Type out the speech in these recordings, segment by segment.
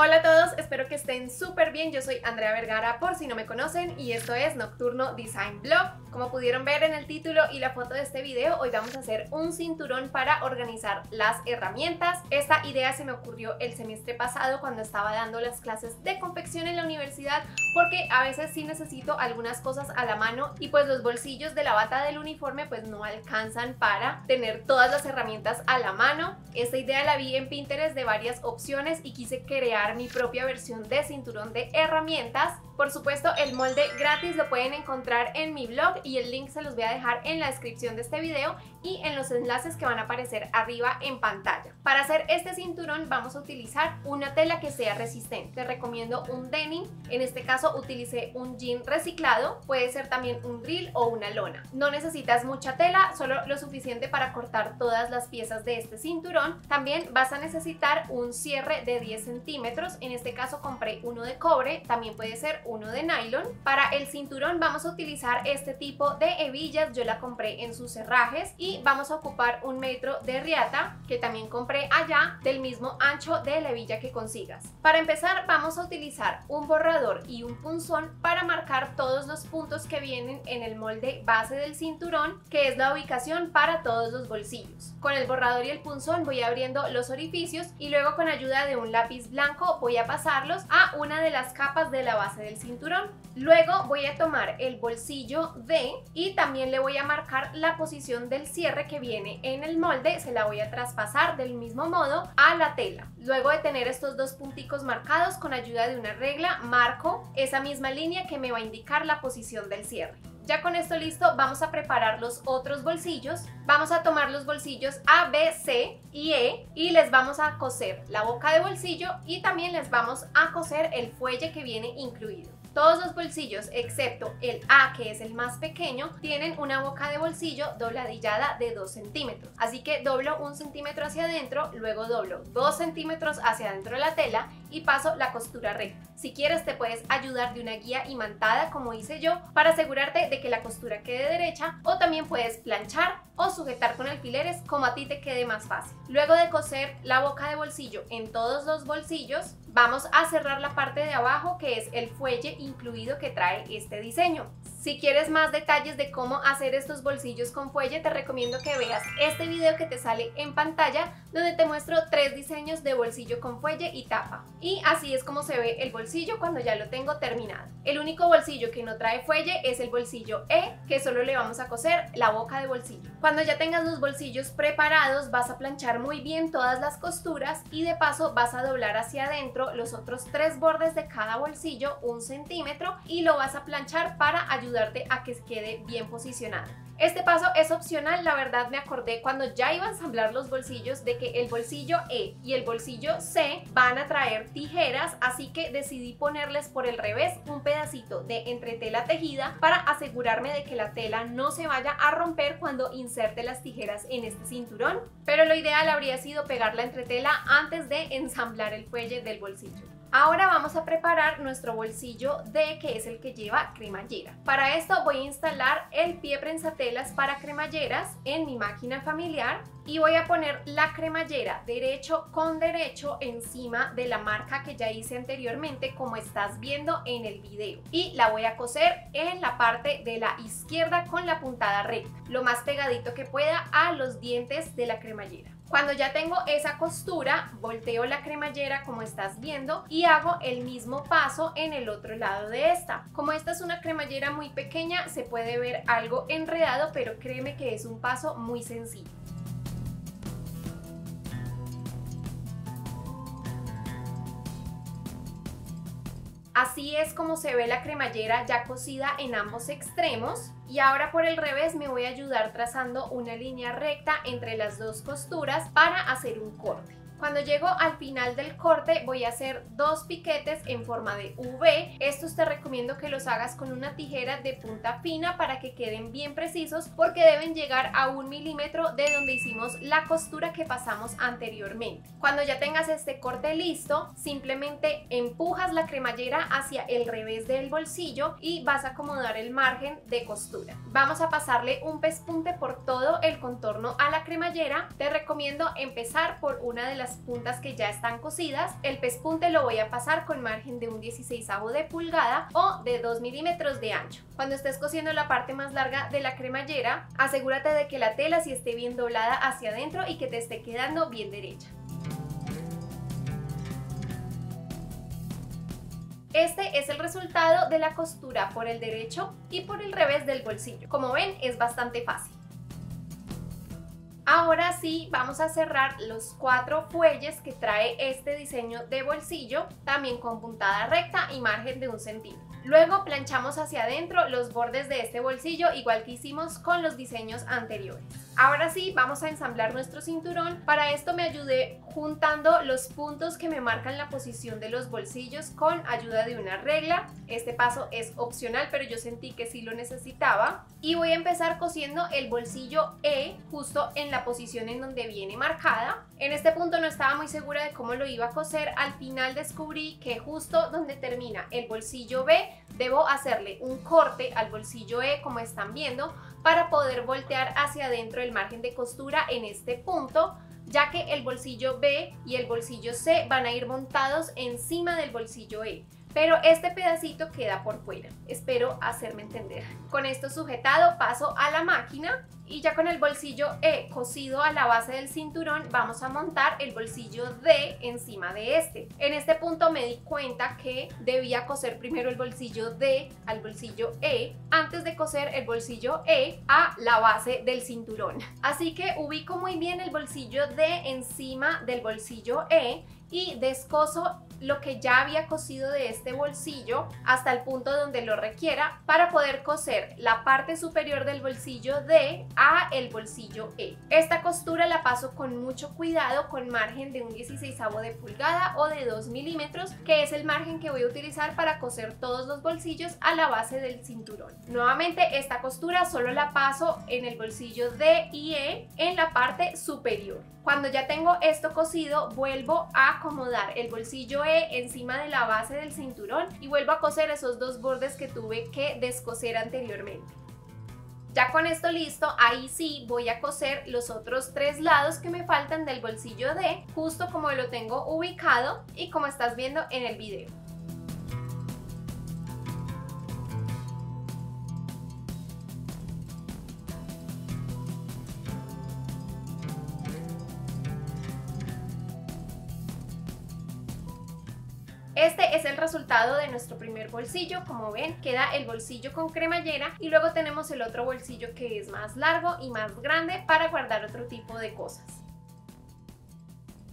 Hola a todos, espero que estén súper bien. Yo soy Andrea Vergara, por si no me conocen, y esto es Nocturno Design Blog. Como pudieron ver en el título y la foto de este video, hoy vamos a hacer un cinturón para organizar las herramientas. Esta idea se me ocurrió el semestre pasado cuando estaba dando las clases de confección en la universidad, porque a veces sí necesito algunas cosas a la mano y pues los bolsillos de la bata del uniforme pues no alcanzan para tener todas las herramientas a la mano. Esta idea la vi en Pinterest de varias opciones y quise crear mi propia versión de cinturón de herramientas. Por supuesto, el molde gratis lo pueden encontrar en mi blog y el link se los voy a dejar en la descripción de este video y en los enlaces que van a aparecer arriba en pantalla. Para hacer este cinturón vamos a utilizar una tela que sea resistente. Te recomiendo un denim, en este caso utilicé un jean reciclado, puede ser también un drill o una lona. No necesitas mucha tela, solo lo suficiente para cortar todas las piezas de este cinturón. También vas a necesitar un cierre de 10 centímetros en este caso compré uno de cobre, también puede ser uno de nylon. Para el cinturón vamos a utilizar este tipo de hebillas, yo la compré en sus cerrajes y vamos a ocupar un metro de riata que también compré allá del mismo ancho de la hebilla que consigas. Para empezar vamos a utilizar un borrador y un punzón para marcar todos los puntos que vienen en el molde base del cinturón que es la ubicación para todos los bolsillos. Con el borrador y el punzón voy abriendo los orificios y luego con ayuda de un lápiz blanco voy a pasarlos a una de las capas de la base del cinturón. Luego voy a tomar el bolsillo D y también le voy a marcar la posición del cierre que viene en el molde, se la voy a traspasar del mismo modo a la tela. Luego de tener estos dos punticos marcados con ayuda de una regla, marco esa misma línea que me va a indicar la posición del cierre. Ya con esto listo, vamos a preparar los otros bolsillos. Vamos a tomar los bolsillos A, B, C y E y les vamos a coser la boca de bolsillo y también les vamos a coser el fuelle que viene incluido. Todos los bolsillos, excepto el A, que es el más pequeño, tienen una boca de bolsillo dobladillada de 2 centímetros. Así que doblo un centímetro hacia adentro, luego doblo 2 centímetros hacia adentro de la tela y paso la costura recta. Si quieres te puedes ayudar de una guía imantada como hice yo para asegurarte de que la costura quede derecha o también puedes planchar o sujetar con alfileres como a ti te quede más fácil. Luego de coser la boca de bolsillo en todos los bolsillos, vamos a cerrar la parte de abajo que es el fuelle incluido que trae este diseño. Si quieres más detalles de cómo hacer estos bolsillos con fuelle, te recomiendo que veas este video que te sale en pantalla, donde te muestro tres diseños de bolsillo con fuelle y tapa. Y así es como se ve el bolsillo cuando ya lo tengo terminado. El único bolsillo que no trae fuelle es el bolsillo E, que solo le vamos a coser la boca de bolsillo. Cuando ya tengas los bolsillos preparados, vas a planchar muy bien todas las costuras y de paso vas a doblar hacia adentro los otros tres bordes de cada bolsillo un centímetro y lo vas a planchar para ayudar ayudarte a que quede bien posicionada. Este paso es opcional, la verdad me acordé cuando ya iba a ensamblar los bolsillos de que el bolsillo E y el bolsillo C van a traer tijeras, así que decidí ponerles por el revés un pedacito de entretela tejida para asegurarme de que la tela no se vaya a romper cuando inserte las tijeras en este cinturón, pero lo ideal habría sido pegar la entretela antes de ensamblar el fuelle del bolsillo. Ahora vamos a preparar nuestro bolsillo D que es el que lleva cremallera. Para esto voy a instalar el pie prensatelas para cremalleras en mi máquina familiar y voy a poner la cremallera derecho con derecho encima de la marca que ya hice anteriormente como estás viendo en el video y la voy a coser en la parte de la izquierda con la puntada recta lo más pegadito que pueda a los dientes de la cremallera cuando ya tengo esa costura, volteo la cremallera como estás viendo y hago el mismo paso en el otro lado de esta. Como esta es una cremallera muy pequeña, se puede ver algo enredado, pero créeme que es un paso muy sencillo. Así es como se ve la cremallera ya cosida en ambos extremos y ahora por el revés me voy a ayudar trazando una línea recta entre las dos costuras para hacer un corte. Cuando llego al final del corte voy a hacer dos piquetes en forma de V. Estos te recomiendo que los hagas con una tijera de punta fina para que queden bien precisos porque deben llegar a un milímetro de donde hicimos la costura que pasamos anteriormente. Cuando ya tengas este corte listo, simplemente empujas la cremallera hacia el revés del bolsillo y vas a acomodar el margen de costura. Vamos a pasarle un pespunte por todo el contorno a la cremallera. Te recomiendo empezar por una de las puntas que ya están cosidas. El pespunte lo voy a pasar con margen de un 16 de pulgada o de 2 milímetros de ancho. Cuando estés cosiendo la parte más larga de la cremallera, asegúrate de que la tela sí esté bien doblada hacia adentro y que te esté quedando bien derecha. Este es el resultado de la costura por el derecho y por el revés del bolsillo. Como ven, es bastante fácil. Ahora sí, vamos a cerrar los cuatro fuelles que trae este diseño de bolsillo, también con puntada recta y margen de un centímetro. Luego planchamos hacia adentro los bordes de este bolsillo igual que hicimos con los diseños anteriores. Ahora sí, vamos a ensamblar nuestro cinturón. Para esto me ayudé juntando los puntos que me marcan la posición de los bolsillos con ayuda de una regla. Este paso es opcional, pero yo sentí que sí lo necesitaba. Y voy a empezar cosiendo el bolsillo E justo en la posición en donde viene marcada. En este punto no estaba muy segura de cómo lo iba a coser. Al final descubrí que justo donde termina el bolsillo B debo hacerle un corte al bolsillo E como están viendo para poder voltear hacia adentro el margen de costura en este punto ya que el bolsillo B y el bolsillo C van a ir montados encima del bolsillo E pero este pedacito queda por fuera. Espero hacerme entender. Con esto sujetado paso a la máquina y ya con el bolsillo E cosido a la base del cinturón vamos a montar el bolsillo D encima de este. En este punto me di cuenta que debía coser primero el bolsillo D al bolsillo E antes de coser el bolsillo E a la base del cinturón. Así que ubico muy bien el bolsillo D encima del bolsillo E y descoso lo que ya había cosido de este bolsillo hasta el punto donde lo requiera para poder coser la parte superior del bolsillo D a el bolsillo E. Esta costura la paso con mucho cuidado con margen de un 16 de pulgada o de 2 milímetros que es el margen que voy a utilizar para coser todos los bolsillos a la base del cinturón. Nuevamente esta costura solo la paso en el bolsillo D y E en la parte superior. Cuando ya tengo esto cosido vuelvo a acomodar el bolsillo Encima de la base del cinturón y vuelvo a coser esos dos bordes que tuve que descoser anteriormente. Ya con esto listo, ahí sí voy a coser los otros tres lados que me faltan del bolsillo D, justo como lo tengo ubicado y como estás viendo en el video. De nuestro primer bolsillo, como ven queda el bolsillo con cremallera y luego tenemos el otro bolsillo que es más largo y más grande para guardar otro tipo de cosas.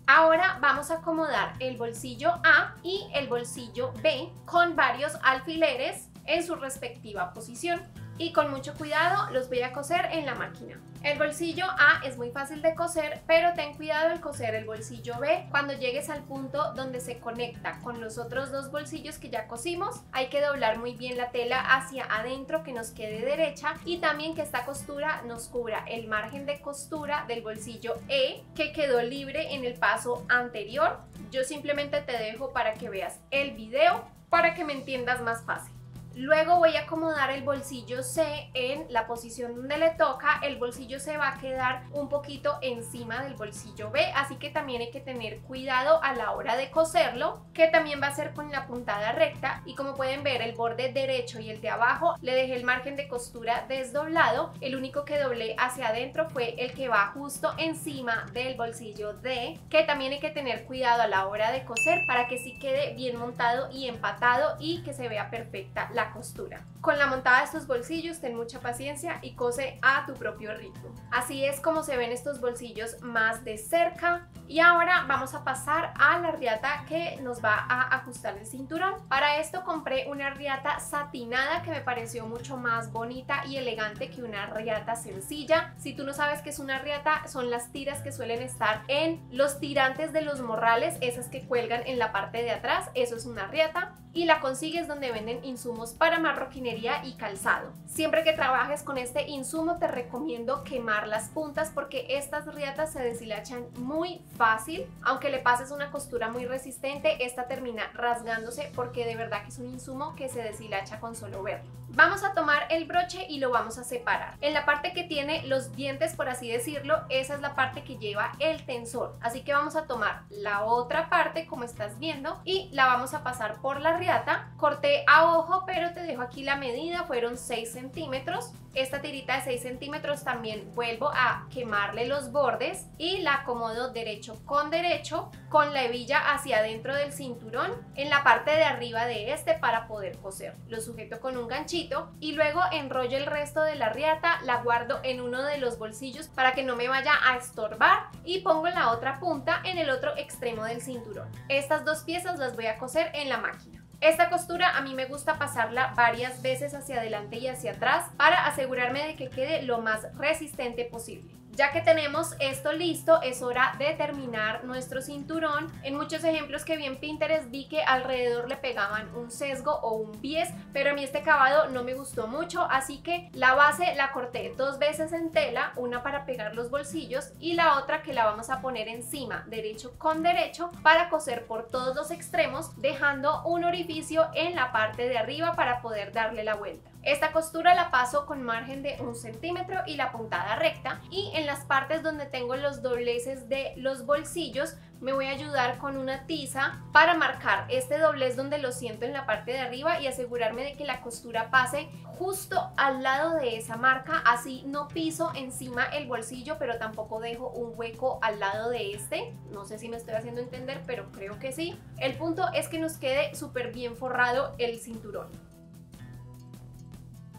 Ahora vamos a acomodar el bolsillo A y el bolsillo B con varios alfileres en su respectiva posición y con mucho cuidado los voy a coser en la máquina. El bolsillo A es muy fácil de coser, pero ten cuidado al coser el bolsillo B. Cuando llegues al punto donde se conecta con los otros dos bolsillos que ya cosimos, hay que doblar muy bien la tela hacia adentro que nos quede derecha y también que esta costura nos cubra el margen de costura del bolsillo E que quedó libre en el paso anterior. Yo simplemente te dejo para que veas el video para que me entiendas más fácil. Luego voy a acomodar el bolsillo C en la posición donde le toca. El bolsillo se va a quedar un poquito encima del bolsillo B, así que también hay que tener cuidado a la hora de coserlo, que también va a ser con la puntada recta. Y como pueden ver, el borde derecho y el de abajo le dejé el margen de costura desdoblado. El único que doblé hacia adentro fue el que va justo encima del bolsillo D, que también hay que tener cuidado a la hora de coser para que sí quede bien montado y empatado y que se vea perfecta la costura. Con la montada de estos bolsillos ten mucha paciencia y cose a tu propio ritmo. Así es como se ven estos bolsillos más de cerca. Y ahora vamos a pasar a la riata que nos va a ajustar el cinturón. Para esto compré una riata satinada que me pareció mucho más bonita y elegante que una riata sencilla. Si tú no sabes qué es una riata, son las tiras que suelen estar en los tirantes de los morrales, esas que cuelgan en la parte de atrás, eso es una riata. Y la consigues donde venden insumos para marroquinería y calzado. Siempre que trabajes con este insumo te recomiendo quemar las puntas porque estas riatas se deshilachan muy fácil. Aunque le pases una costura muy resistente, esta termina rasgándose porque de verdad que es un insumo que se deshilacha con solo verlo. Vamos a tomar el broche y lo vamos a separar. En la parte que tiene los dientes, por así decirlo, esa es la parte que lleva el tensor. Así que vamos a tomar la otra parte, como estás viendo, y la vamos a pasar por la riata. Corté a ojo, pero te dejo aquí la medida, fueron 6 centímetros. Esta tirita de 6 centímetros también vuelvo a quemarle los bordes y la acomodo derecho con derecho con la hebilla hacia adentro del cinturón en la parte de arriba de este para poder coser. Lo sujeto con un ganchito y luego enrollo el resto de la riata, la guardo en uno de los bolsillos para que no me vaya a estorbar y pongo la otra punta en el otro extremo del cinturón. Estas dos piezas las voy a coser en la máquina. Esta costura a mí me gusta pasarla varias veces hacia adelante y hacia atrás para asegurarme de que quede lo más resistente posible. Ya que tenemos esto listo, es hora de terminar nuestro cinturón. En muchos ejemplos que vi en Pinterest vi que alrededor le pegaban un sesgo o un bies, pero a mí este acabado no me gustó mucho, así que la base la corté dos veces en tela, una para pegar los bolsillos y la otra que la vamos a poner encima, derecho con derecho, para coser por todos los extremos, dejando un orificio en la parte de arriba para poder darle la vuelta. Esta costura la paso con margen de un centímetro y la puntada recta y en las partes donde tengo los dobleces de los bolsillos me voy a ayudar con una tiza para marcar este doblez donde lo siento en la parte de arriba y asegurarme de que la costura pase justo al lado de esa marca, así no piso encima el bolsillo pero tampoco dejo un hueco al lado de este, no sé si me estoy haciendo entender pero creo que sí. El punto es que nos quede súper bien forrado el cinturón.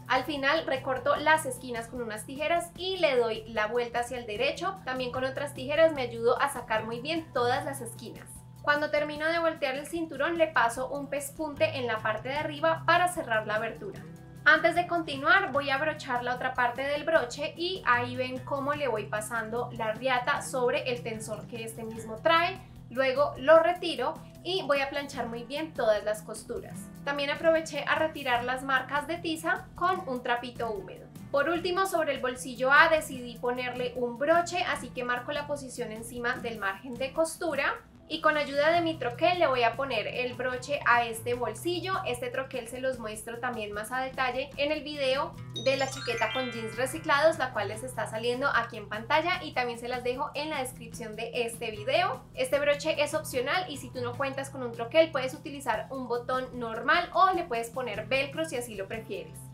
Al final recorto las esquinas con unas tijeras y le doy la vuelta hacia el derecho. También con otras tijeras me ayudo a sacar muy bien todas las esquinas. Cuando termino de voltear el cinturón le paso un pespunte en la parte de arriba para cerrar la abertura. Antes de continuar voy a abrochar la otra parte del broche y ahí ven cómo le voy pasando la riata sobre el tensor que este mismo trae. Luego lo retiro y voy a planchar muy bien todas las costuras. También aproveché a retirar las marcas de tiza con un trapito húmedo. Por último, sobre el bolsillo A decidí ponerle un broche, así que marco la posición encima del margen de costura y con ayuda de mi troquel le voy a poner el broche a este bolsillo. Este troquel se los muestro también más a detalle en el video de la chaqueta con jeans reciclados, la cual les está saliendo aquí en pantalla y también se las dejo en la descripción de este video. Este broche es opcional y si tú no cuentas con un troquel puedes utilizar un botón normal o le puedes poner velcro si así lo prefieres.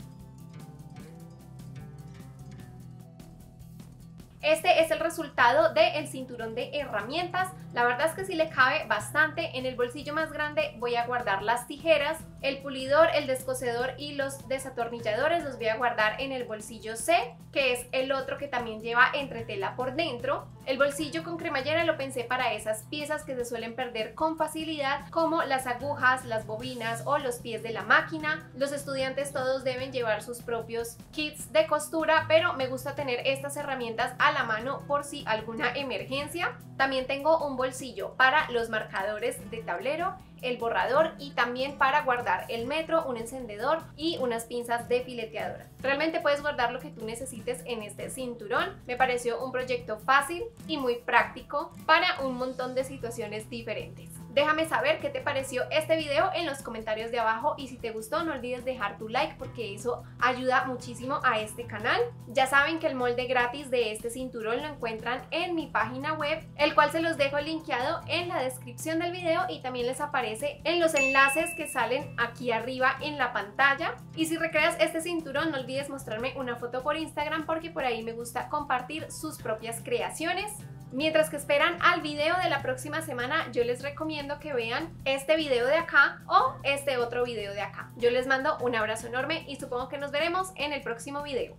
Este es el resultado del cinturón de herramientas. La verdad es que sí le cabe bastante. En el bolsillo más grande voy a guardar las tijeras, el pulidor, el descosedor y los desatornilladores los voy a guardar en el bolsillo C, que es el otro que también lleva entretela por dentro. El bolsillo con cremallera lo pensé para esas piezas que se suelen perder con facilidad, como las agujas, las bobinas o los pies de la máquina. Los estudiantes todos deben llevar sus propios kits de costura, pero me gusta tener estas herramientas a la mano por si alguna emergencia. También tengo un bolsillo para los marcadores de tablero el borrador y también para guardar el metro, un encendedor y unas pinzas de fileteadora. Realmente puedes guardar lo que tú necesites en este cinturón. Me pareció un proyecto fácil y muy práctico para un montón de situaciones diferentes. Déjame saber qué te pareció este video en los comentarios de abajo y si te gustó no olvides dejar tu like porque eso ayuda muchísimo a este canal. Ya saben que el molde gratis de este cinturón lo encuentran en mi página web, el cual se los dejo linkeado en la descripción del video y también les aparece en los enlaces que salen aquí arriba en la pantalla. Y si recreas este cinturón no olvides mostrarme una foto por Instagram porque por ahí me gusta compartir sus propias creaciones. Mientras que esperan al video de la próxima semana, yo les recomiendo que vean este video de acá o este otro video de acá. Yo les mando un abrazo enorme y supongo que nos veremos en el próximo video.